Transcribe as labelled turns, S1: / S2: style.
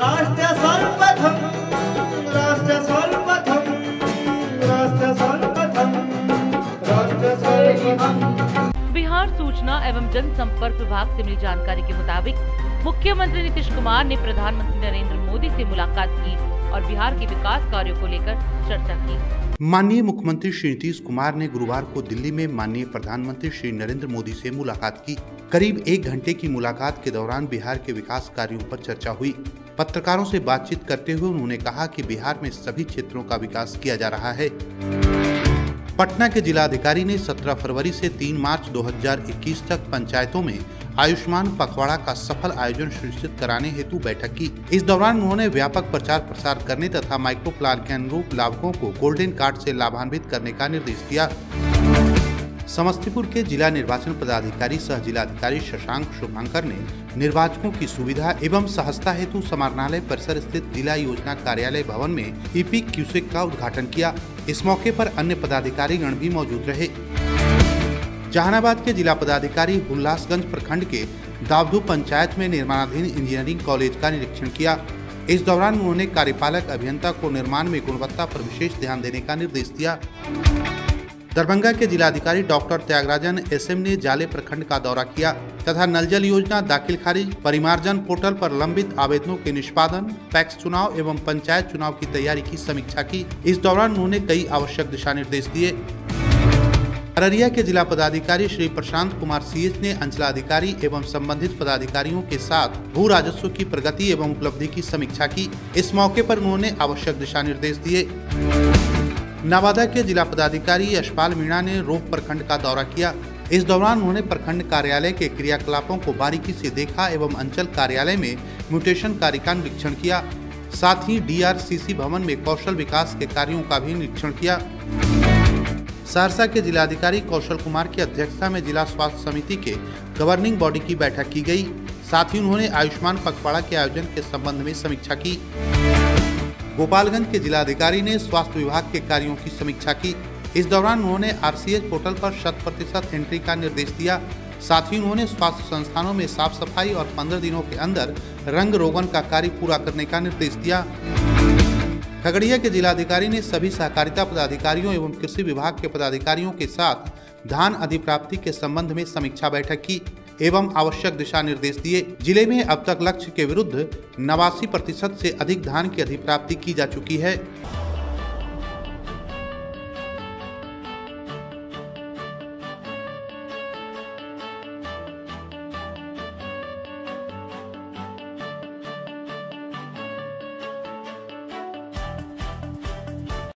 S1: राष्ट्र सर्वप्रथम राष्ट्र सर्वप्रथम राष्ट्र सर्वप्रथम राष्ट्र सर्वप्रथम
S2: बिहार सूचना एवं जनसंपर्क विभाग से मिली जानकारी के मुताबिक मुख्यमंत्री नीतीश कुमार ने प्रधानमंत्री नरेंद्र मोदी से मुलाकात की और बिहार के विकास कार्यों को लेकर चर्चा की।
S3: माननीय मुख्यमंत्री श्री नीतीश कुमार ने गुरुवार को दिल्ली में माननीय प्रधानमंत्री श्री नरेंद्र मोदी से मुलाकात की। करीब एक घंटे की मुलाकात के दौरान बिहार के विकास कार्यों पर चर्चा हुई। पत्रकारों से बातचीत करते हुए उन्होंने कहा कि बिहार में सभी क्षेत्रों का विकास किया जा रहा है। पटना के जिलाधिकारी ने 17 फरवरी से 3 मार्च 2021 तक पंचायतों में आयुष्मान पखवाड़ा का सफल आयोजन सुनिश्चित कराने हेतु बैठक की। इस दौरान उन्होंने व्यापक प्रचार प्रसार करने तथा माइक्रो प्लान के अनुरूप लाभुकों को गोल्डन कार्ड से लाभान्वित करने का निर्देश दिया। समस्तीपुर के जिला निर्वाचन पदाधिकारी सह जिलाधिकारी शशांक शुभांकर ने निर्वाचकों की सुविधा एवं सहजता हेतु समारणालय परिसर स्थित जिला योजना कार्यालय भवन में ईपी क्यूसेक का उद्घाटन किया। इस मौके पर अन्य पदाधिकारी गण भी मौजूद रहे। जहानाबाद के जिला पदाधिकारी उल्लासगंज प्रखंड के दावधू पंचायत में निर्माणाधीन इंजीनियरिंग कॉलेज का निरीक्षण किया। इस दौरान उन्होंने कार्यपालक अभियंता को निर्माण में गुणवत्ता पर विशेष ध्यान देने का निर्देश दिया। दरभंगा के जिलाधिकारी डॉक्टर त्यागराजन एसएम ने जाले प्रखंड का दौरा किया तथा नल जल योजना दाखिल खारिज, परिमार्जन पोर्टल पर लंबित आवेदनों के निष्पादन, पैक्स चुनाव एवं पंचायत चुनाव की तैयारी की समीक्षा की। इस दौरान उन्होंने कई आवश्यक दिशा निर्देश दिए। अररिया के जिला पदाधिकारी श्री प्रशांत कुमार सीएच ने अंचलाधिकारी एवं संबंधित पदाधिकारियों के साथ भू राजस्व की प्रगति एवं उपलब्धि की समीक्षा की। इस मौके पर उन्होंने आवश्यक दिशा निर्देश दिए। नवादा के जिला पदाधिकारी यशपाल मीणा ने रोह प्रखंड का दौरा किया। इस दौरान उन्होंने प्रखंड कार्यालय के क्रियाकलापों को बारीकी से देखा एवं अंचल कार्यालय में म्यूटेशन कार्य का निरीक्षण किया। साथ ही डीआरसीसी भवन में कौशल विकास के कार्यों का भी निरीक्षण किया। सहरसा के जिलाधिकारी कौशल कुमार की अध्यक्षता में जिला स्वास्थ्य समिति के गवर्निंग बॉडी की बैठक की गई। साथ ही उन्होंने आयुष्मान पखवाड़ा के आयोजन के संबंध में समीक्षा की। गोपालगंज के जिलाधिकारी ने स्वास्थ्य विभाग के कार्यों की समीक्षा की। इस दौरान उन्होंने आरसीएच पोर्टल पर शत प्रतिशत एंट्री का निर्देश दिया। साथ ही उन्होंने स्वास्थ्य संस्थानों में साफ़ सफ़ाई और 15 दिनों के अंदर रंग रोगन का कार्य पूरा करने का निर्देश दिया। खगड़िया के जिलाधिकारी ने सभी सहकारिता पदाधिकारियों एवं कृषि विभाग के पदाधिकारियों के साथ धान अधिप्राप्ति के संबंध में समीक्षा बैठक की। एवं आवश्यक दिशा निर्देश दिए। ज़िले में अब तक लक्ष्य के विरुद्ध नवासी प्रतिशत से अधिक धान की अधिप्राप्ति की जा चुकी है।